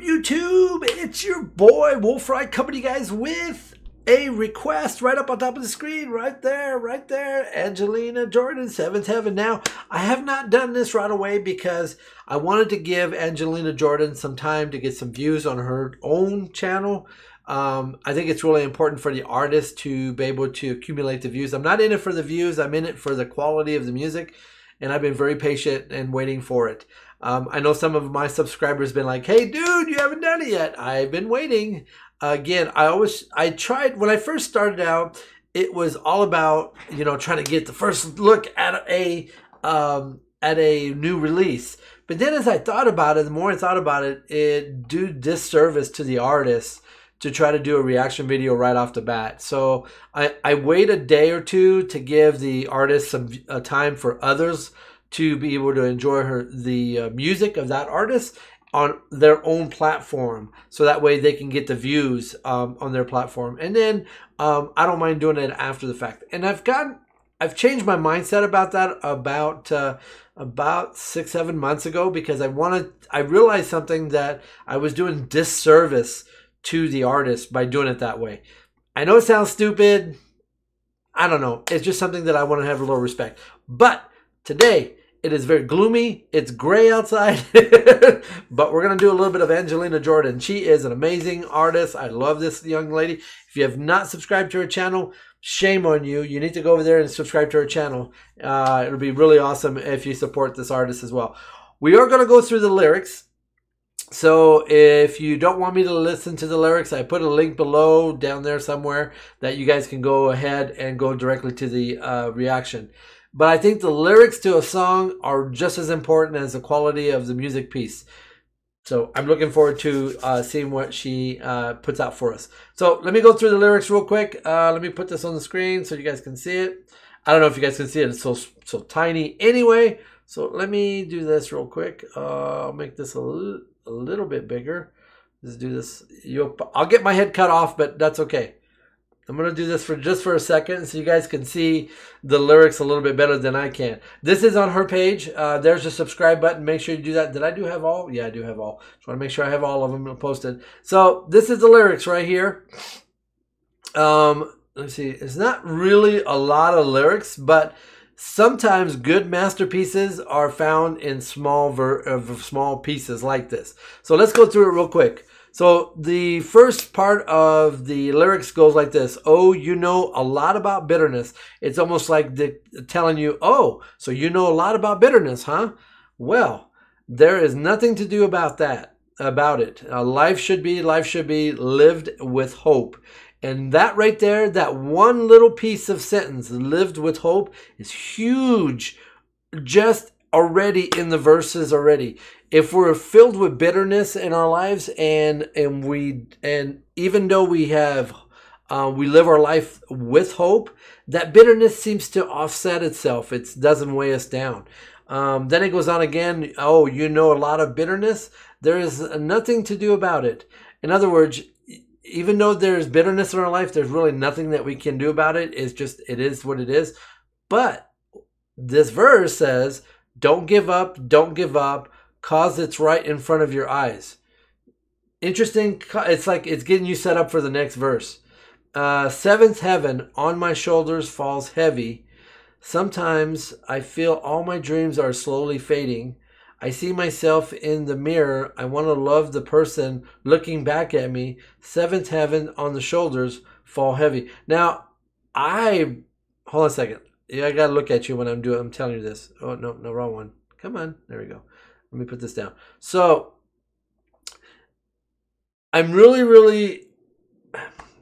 YouTube? It's your boy Wolf Rock coming to you guys with a request right up on top of the screen, right there, right there. Angelina Jordan, Seventh Heaven. Now, I have not done this right away because I wanted to give Angelina Jordan some time to get some views on her own channel. Um, I think it's really important for the artist to be able to accumulate the views. I'm not in it for the views, I'm in it for the quality of the music, and I've been very patient and waiting for it. Um, I know some of my subscribers been like, "Hey, dude, you haven't done it yet." I've been waiting. Again, I always I tried when I first started out. It was all about you know trying to get the first look at a um, at a new release. But then as I thought about it, the more I thought about it, it do disservice to the artist to try to do a reaction video right off the bat. So I, I wait a day or two to give the artist some uh, time for others to be able to enjoy her the uh, music of that artist on their own platform. So that way they can get the views um, on their platform. And then um, i don't mind doing it after the fact. And i've gotten i've changed my mindset about that about uh, about six seven months ago because i wanted i realized something that i was doing disservice to the artist by doing it that way. I know it sounds stupid. I don't know. It's just something that i want to have a little respect. But today it is very gloomy. It's gray outside, but we're going to do a little bit of Angelina Jordan. She is an amazing artist. I love this young lady. If you have not subscribed to her channel, shame on you. You need to go over there and subscribe to her channel. Uh, it'll be really awesome if you support this artist as well. We are going to go through the lyrics. So if you don't want me to listen to the lyrics, I put a link below down there somewhere that you guys can go ahead and go directly to the uh, reaction. But I think the lyrics to a song are just as important as the quality of the music piece. So I'm looking forward to uh, seeing what she uh, puts out for us. So let me go through the lyrics real quick. Uh, let me put this on the screen so you guys can see it. I don't know if you guys can see it. It's so so tiny anyway. So let me do this real quick. Uh, I'll make this a, a little bit bigger. Let's do this. You'll, I'll get my head cut off, but that's okay. I'm going to do this for just for a second so you guys can see the lyrics a little bit better than I can. This is on her page. Uh, there's a subscribe button. Make sure you do that. Did I do have all? Yeah, I do have all. Just want to make sure I have all of them posted. So this is the lyrics right here. Um, let's see. It's not really a lot of lyrics, but sometimes good masterpieces are found in small ver- of small pieces like this. So let's go through it real quick. So the first part of the lyrics goes like this Oh, you know a lot about bitterness. It's almost like telling you, Oh, so you know a lot about bitterness, huh? Well, there is nothing to do about that, about it. Uh, life should be, life should be lived with hope. And that right there, that one little piece of sentence, lived with hope, is huge. Just already in the verses already. If we're filled with bitterness in our lives and and we and even though we have uh, we live our life with hope that bitterness seems to offset itself. It doesn't weigh us down. Um, then it goes on again. Oh you know a lot of bitterness. There is nothing to do about it. In other words even though there's bitterness in our life there's really nothing that we can do about it. It's just it is what it is. But this verse says don't give up don't give up cause it's right in front of your eyes. Interesting. It's like it's getting you set up for the next verse. Uh, seventh heaven on my shoulders falls heavy. Sometimes I feel all my dreams are slowly fading. I see myself in the mirror. I want to love the person looking back at me. Seventh heaven on the shoulders fall heavy. Now, I hold on a second. Yeah, I gotta look at you when I'm doing. I'm telling you this. Oh no, no, wrong one. Come on, there we go. Let me put this down. So I'm really, really,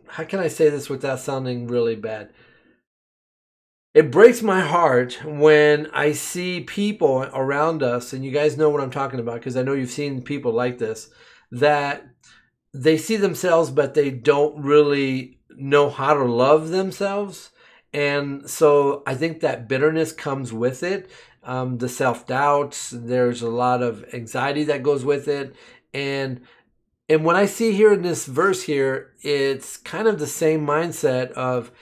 how can I say this without sounding really bad? It breaks my heart when I see people around us, and you guys know what I'm talking about because I know you've seen people like this, that they see themselves, but they don't really know how to love themselves. And so I think that bitterness comes with it um, the self doubts. There's a lot of anxiety that goes with it, and and when I see here in this verse here, it's kind of the same mindset of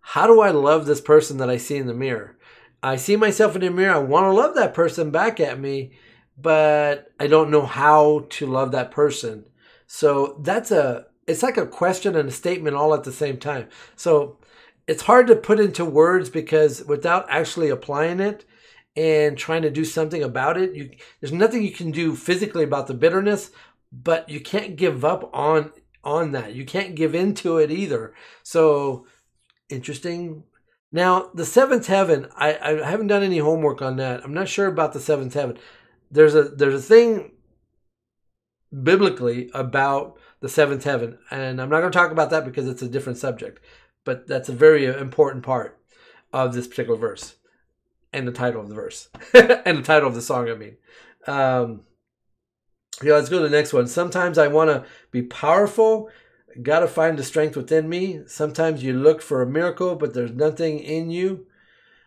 how do I love this person that I see in the mirror? I see myself in the mirror. I want to love that person back at me, but I don't know how to love that person. So that's a it's like a question and a statement all at the same time. So it's hard to put into words because without actually applying it and trying to do something about it, you there's nothing you can do physically about the bitterness, but you can't give up on on that. You can't give into it either. So interesting. Now the seventh heaven, I, I haven't done any homework on that. I'm not sure about the seventh heaven. There's a there's a thing biblically about the seventh heaven, and I'm not going to talk about that because it's a different subject. But that's a very important part of this particular verse, and the title of the verse, and the title of the song. I mean, um, yeah. Let's go to the next one. Sometimes I want to be powerful. Got to find the strength within me. Sometimes you look for a miracle, but there's nothing in you.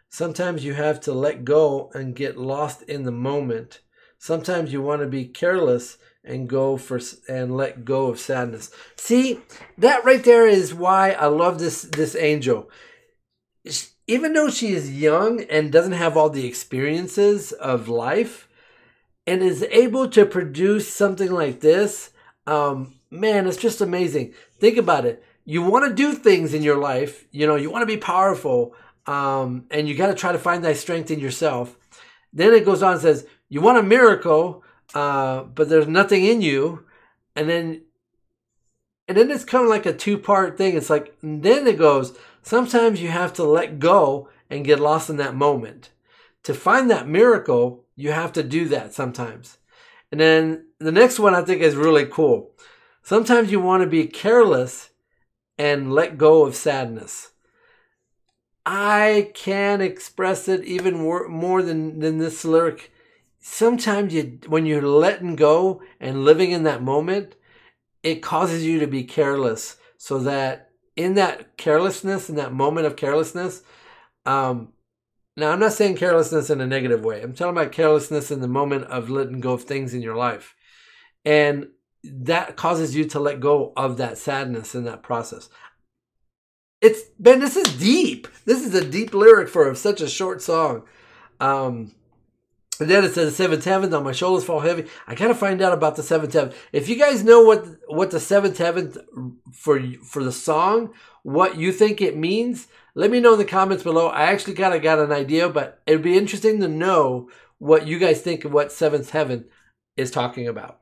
Sometimes you have to let go and get lost in the moment. Sometimes you want to be careless and go for and let go of sadness. See, that right there is why I love this this angel. Even though she is young and doesn't have all the experiences of life, and is able to produce something like this, um, man, it's just amazing. Think about it. You want to do things in your life, you know, you want to be powerful, um, and you got to try to find that strength in yourself. Then it goes on and says, You want a miracle, uh, but there's nothing in you, and then and then it's kind of like a two part thing. It's like then it goes. Sometimes you have to let go and get lost in that moment. To find that miracle, you have to do that sometimes. And then the next one I think is really cool. Sometimes you want to be careless and let go of sadness. I can't express it even more, more than, than this lyric sometimes you when you're letting go and living in that moment it causes you to be careless. So that in that carelessness in that moment of carelessness um now i'm not saying carelessness in a negative way. I'm talking about carelessness in the moment of letting go of things in your life. And that causes you to let go of that sadness in that process. It's ben this is deep. This is a deep lyric for such a short song. Um and then it says the seventh heaven, on my shoulders fall heavy. I gotta find out about the seventh heaven. If you guys know what what the seventh heaven for for the song, what you think it means, let me know in the comments below. I actually kind of got an idea, but it'd be interesting to know what you guys think of what seventh heaven is talking about.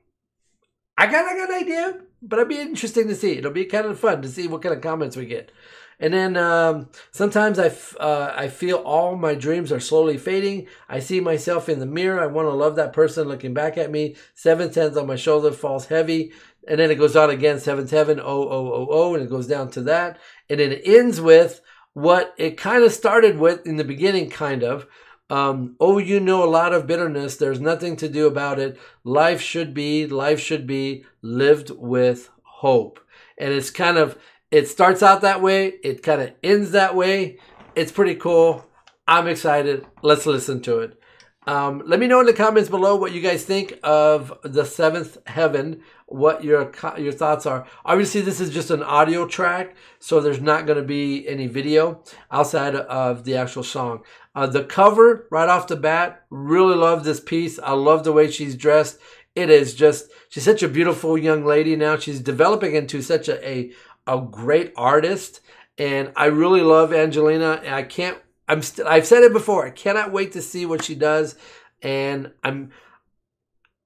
I kind of got a good idea, but it'd be interesting to see. It'll be kind of fun to see what kind of comments we get. And then um, sometimes I, f- uh, I feel all my dreams are slowly fading. I see myself in the mirror. I want to love that person looking back at me. Seventh heaven on my shoulder falls heavy. And then it goes on again, seventh heaven, oh, oh, oh, oh, and it goes down to that. And it ends with what it kind of started with in the beginning, kind of. Um, oh, you know a lot of bitterness. There's nothing to do about it. Life should be, life should be lived with hope. And it's kind of, it starts out that way, it kind of ends that way. It's pretty cool. I'm excited. Let's listen to it. Um, let me know in the comments below what you guys think of the seventh heaven. What your your thoughts are. Obviously, this is just an audio track, so there's not going to be any video outside of the actual song. Uh, the cover, right off the bat, really love this piece. I love the way she's dressed. It is just she's such a beautiful young lady now. She's developing into such a, a a great artist, and I really love Angelina. And I can't. I'm. I've said it before. I cannot wait to see what she does, and I'm.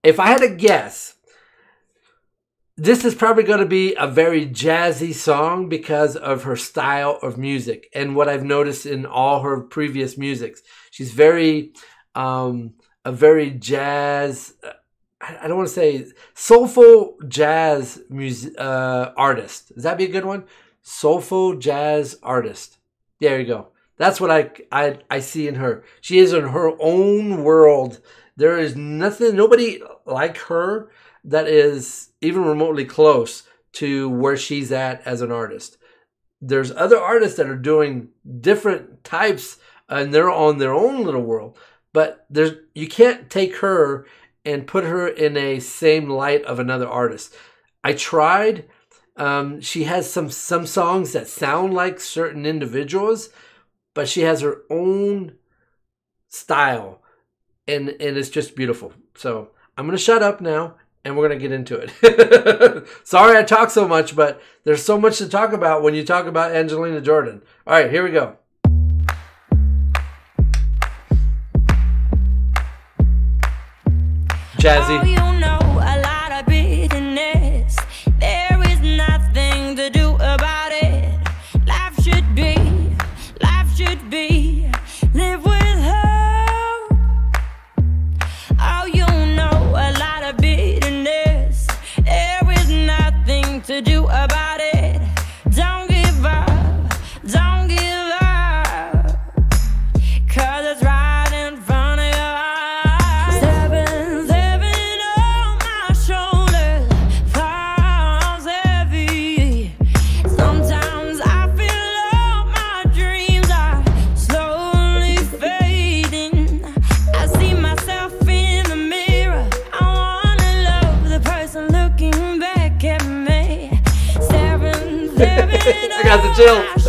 If I had to guess, this is probably going to be a very jazzy song because of her style of music and what I've noticed in all her previous musics. She's very, um, a very jazz. I don't want to say soulful jazz music uh, artist. Does that be a good one? Soulful jazz artist. There you go. That's what I, I I see in her. She is in her own world. There is nothing, nobody like her that is even remotely close to where she's at as an artist. There's other artists that are doing different types and they're on their own little world. But there's you can't take her and put her in a same light of another artist. I tried. Um, she has some some songs that sound like certain individuals, but she has her own style, and and it's just beautiful. So I'm gonna shut up now and we're gonna get into it. Sorry I talk so much, but there's so much to talk about when you talk about Angelina Jordan. All right, here we go. Jazzy. I got the chills.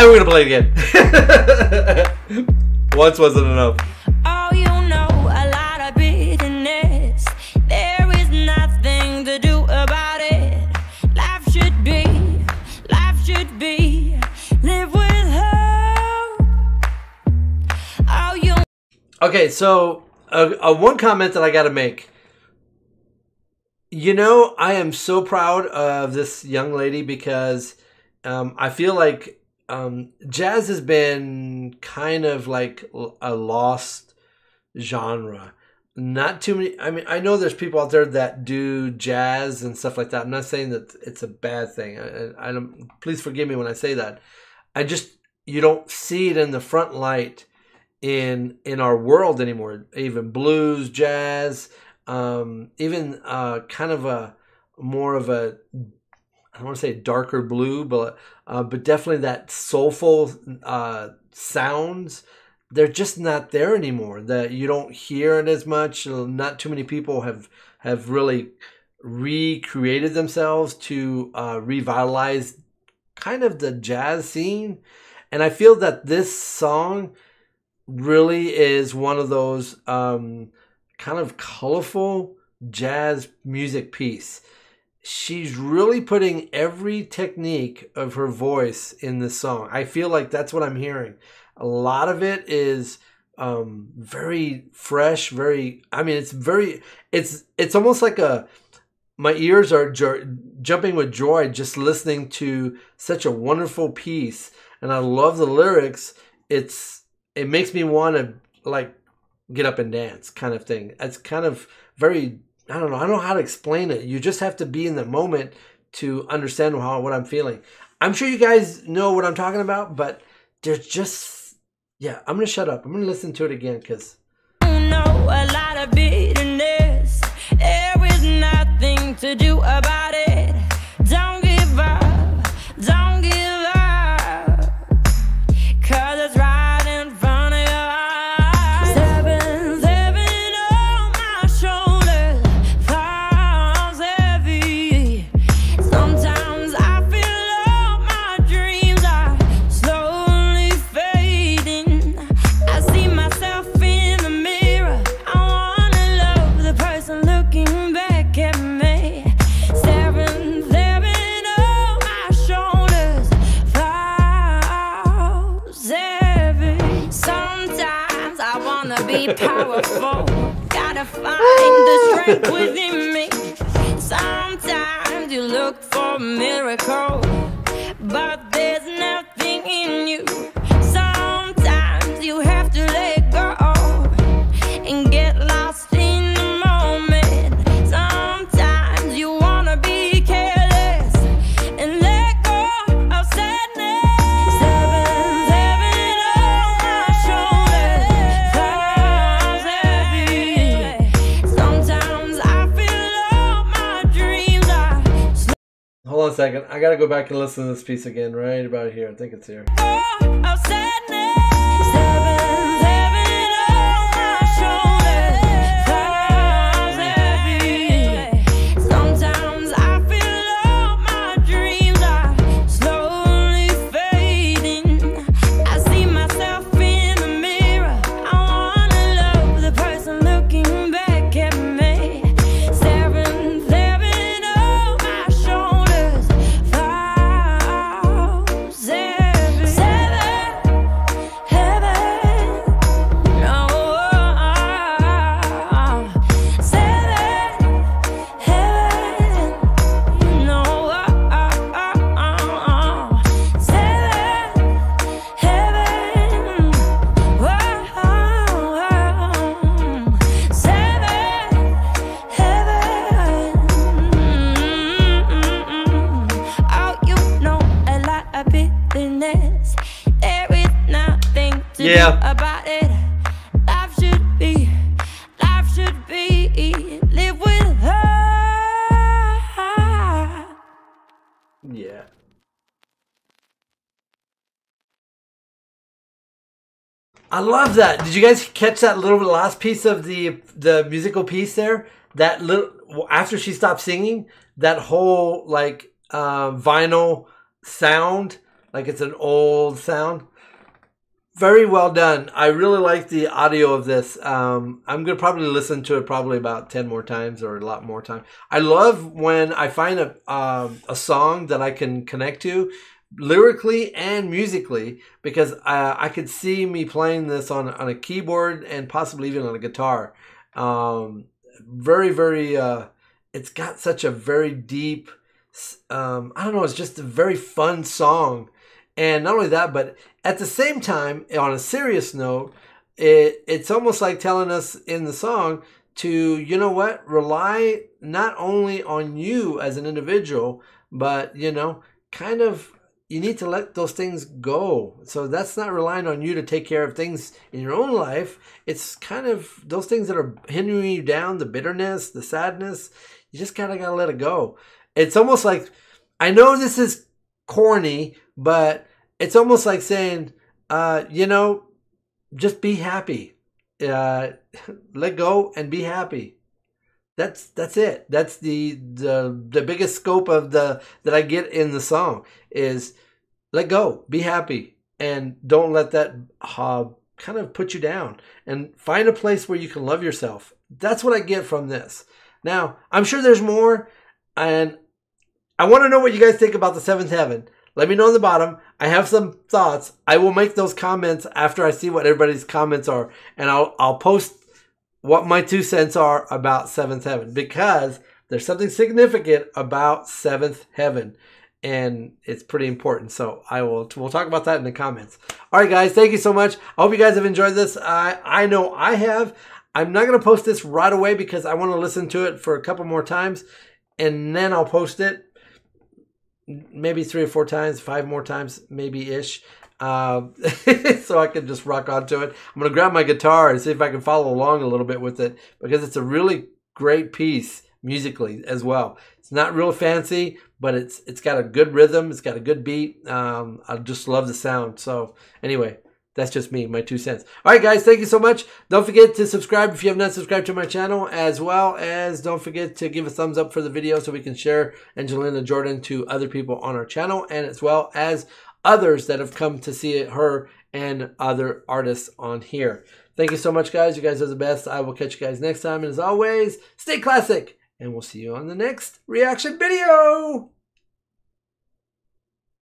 And we're gonna play it again. Once wasn't enough. Oh, you know a lot of bitterness. There is nothing to do about it. Life should be, life should be, live with hope. Oh, you Okay, so a, uh, one comment that I got to make. You know, I am so proud of this young lady because um, I feel like um, jazz has been kind of like a lost genre. Not too many. I mean, I know there's people out there that do jazz and stuff like that. I'm not saying that it's a bad thing. I, I, don't. Please forgive me when I say that. I just you don't see it in the front light in in our world anymore. Even blues, jazz, um, even uh, kind of a more of a I want to say darker blue, but uh, but definitely that soulful uh, sounds. They're just not there anymore. That you don't hear it as much. Not too many people have have really recreated themselves to uh, revitalize kind of the jazz scene. And I feel that this song really is one of those um, kind of colorful jazz music piece. She's really putting every technique of her voice in this song. I feel like that's what I'm hearing. A lot of it is um, very fresh, very. I mean, it's very. It's it's almost like a. My ears are ju- jumping with joy just listening to such a wonderful piece, and I love the lyrics. It's it makes me want to like get up and dance kind of thing. It's kind of very I don't know. I don't know how to explain it. You just have to be in the moment to understand how what I'm feeling. I'm sure you guys know what I'm talking about, but there's just yeah. I'm gonna shut up. I'm gonna listen to it again because know a lot of bitterness. There is nothing to do about it. I gotta go back and listen to this piece again right about here. I think it's here. Oh, oh, full bitterness. There is nothing to Yeah. do about it. Life should be, life should be, live with her. Yeah. I love that. Did you guys catch that little last piece of the the musical piece there? That little after she stopped singing, that whole like uh, vinyl sound, like it's an old sound. Very well done. I really like the audio of this. Um, I'm gonna probably listen to it probably about ten more times or a lot more time. I love when I find a um, a song that I can connect to lyrically and musically because uh, I could see me playing this on on a keyboard and possibly even on a guitar. Um, very very. Uh, it's got such a very deep. Um, I don't know. It's just a very fun song, and not only that, but at the same time, on a serious note, it it's almost like telling us in the song to you know what rely not only on you as an individual, but you know kind of you need to let those things go. So that's not relying on you to take care of things in your own life. It's kind of those things that are hindering you down, the bitterness, the sadness. You just kind of got to let it go. It's almost like, I know this is corny, but it's almost like saying, uh, you know, just be happy. Uh, let go and be happy. That's that's it. That's the the the biggest scope of the that i get in the song is let go be happy and don't let that uh, kind of put you down and find a place where you can love yourself. That's what i get from this. Now i'm sure there's more and i want to know what you guys think about the seventh heaven. Let me know in the bottom. I have some thoughts. I will make those comments after i see what everybody's comments are and i'll i'll post what my two cents are about seventh heaven because there's something significant about seventh heaven and it's pretty important. So i will we'll talk about that in the comments. All right guys thank you so much. I hope you guys have enjoyed this. I i know i have. I'm not going to post this right away because i want to listen to it for a couple more times and then i'll post it maybe three or four times five more times maybe ish um, so I can just rock onto it. I'm gonna grab my guitar and see if I can follow along a little bit with it because it's a really great piece musically as well. It's not real fancy, but it's it's got a good rhythm. It's got a good beat. Um, I just love the sound. So anyway, that's just me, my two cents. All right, guys, thank you so much. Don't forget to subscribe if you have not subscribed to my channel, as well as don't forget to give a thumbs up for the video so we can share Angelina Jordan to other people on our channel, and as well as others that have come to see her and other artists on here. Thank you so much, guys. You guys are the best. I will catch you guys next time. And as always, stay classic, and we'll see you on the next reaction video.